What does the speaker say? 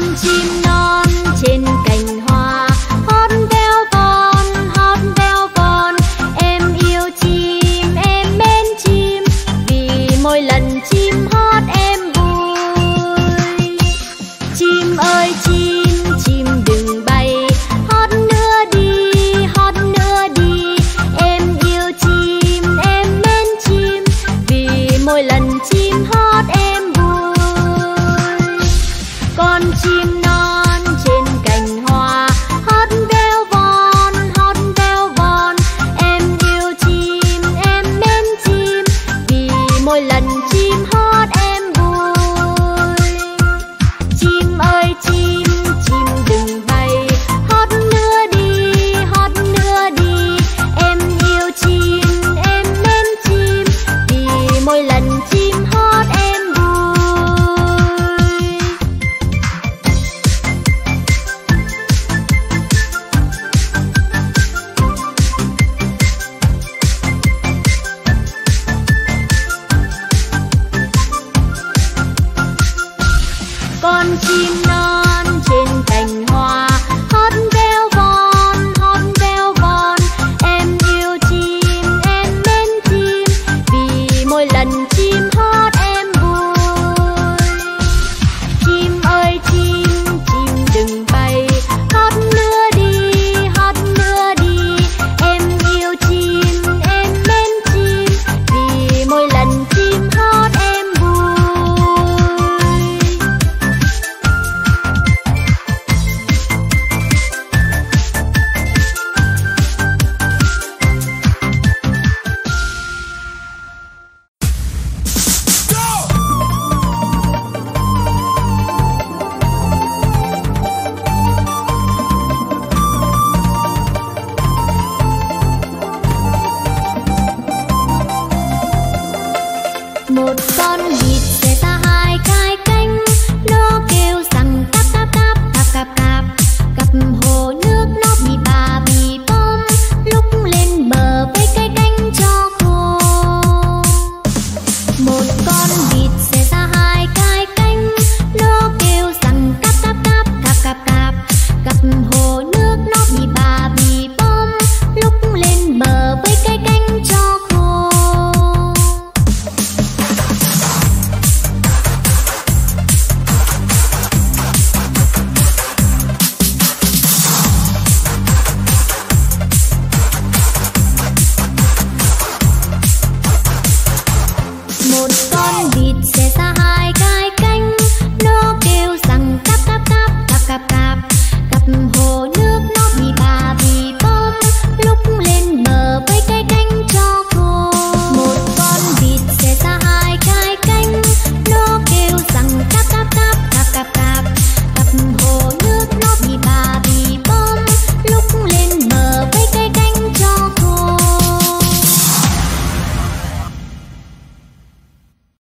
con chim non trên cành hoa. chim nói con